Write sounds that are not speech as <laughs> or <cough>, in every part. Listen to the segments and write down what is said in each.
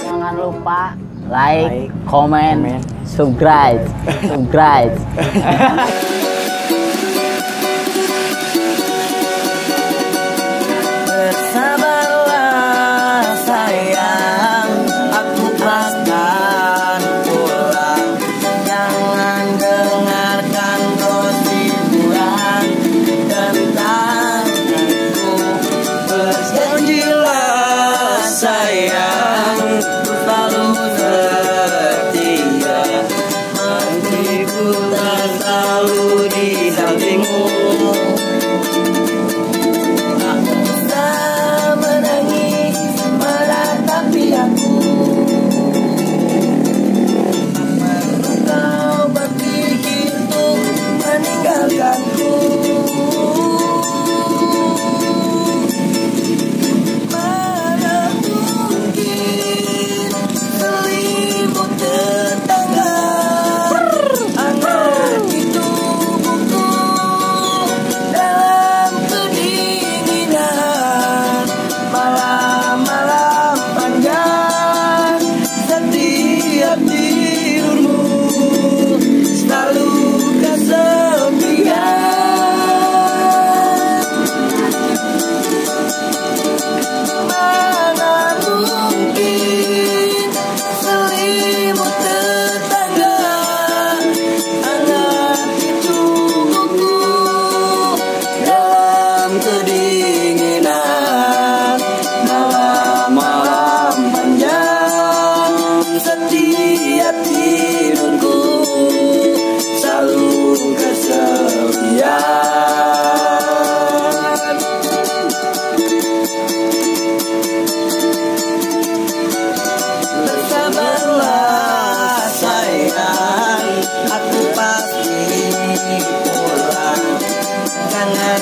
jangan lupa like, like comment, comment. subscribe. <laughs> Subscribe. đi dạo tình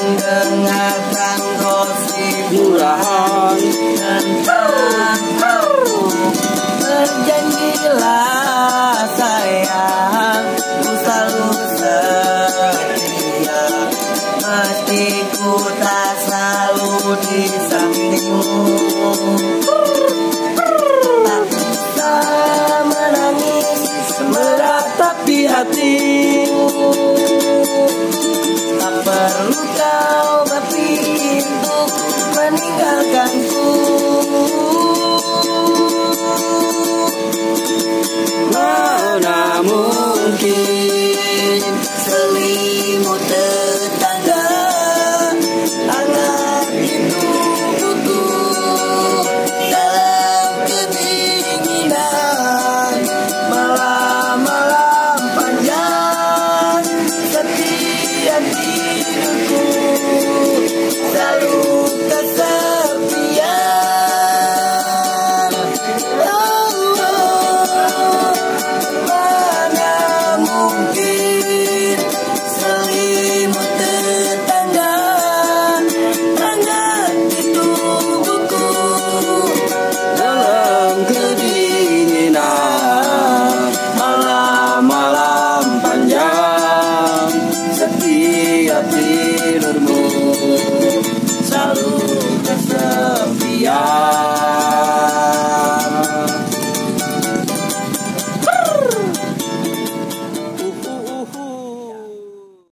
mendengarkan gosip murahan dan aku berjanjilah sayang ku selalu setia. Matiku tak selalu di sampingmu. Salute, salud. be